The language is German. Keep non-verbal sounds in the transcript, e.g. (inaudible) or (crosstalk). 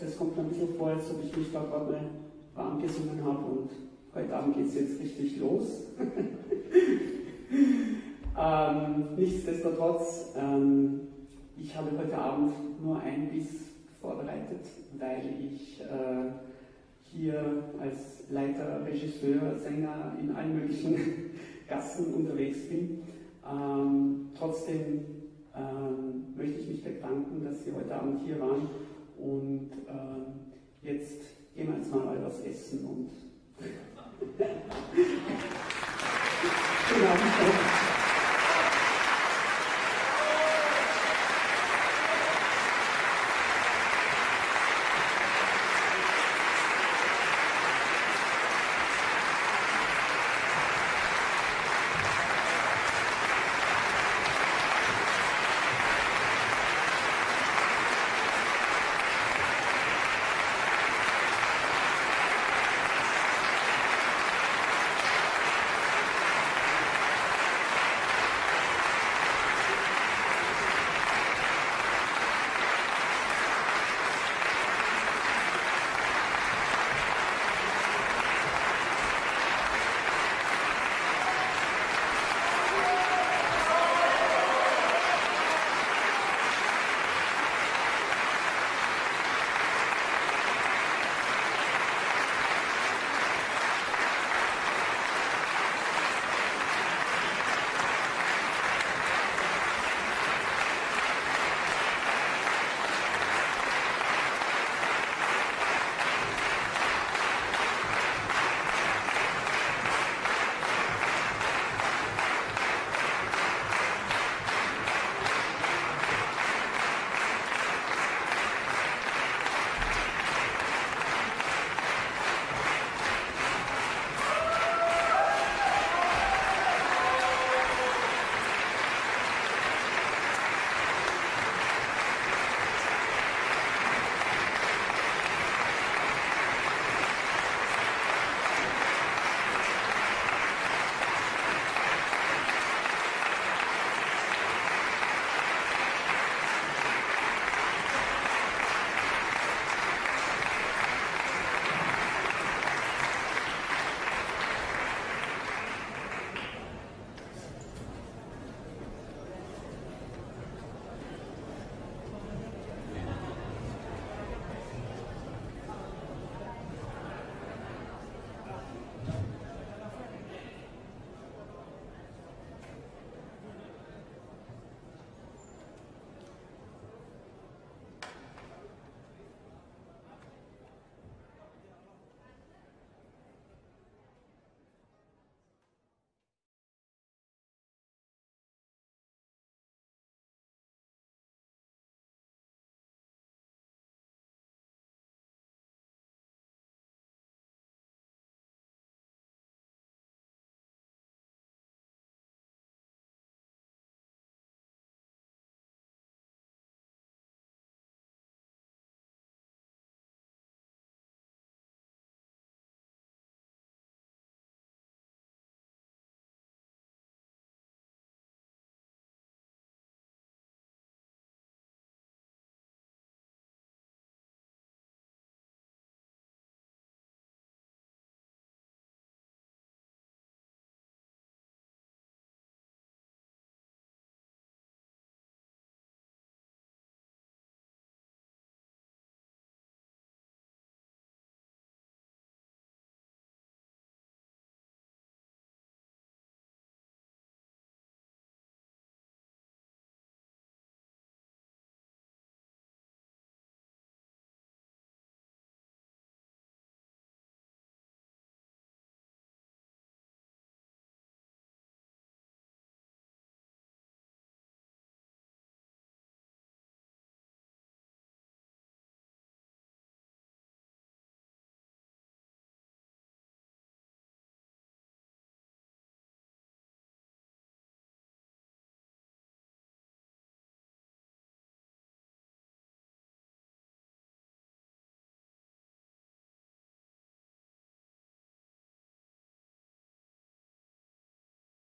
das kommt mir ein bisschen vor, als ob ich mich da gerade mal warm gesungen habe und heute Abend geht es jetzt richtig los. (laughs) ähm, nichtsdestotrotz, ähm, ich habe heute Abend nur ein Biss vorbereitet, weil ich äh, hier als Leiter, Regisseur, Sänger in allen möglichen (laughs) Gassen unterwegs bin. Ähm, trotzdem ähm, möchte ich mich bedanken, dass Sie heute Abend hier waren und ähm, jetzt gehen wir jetzt mal was essen und (laughs) genau.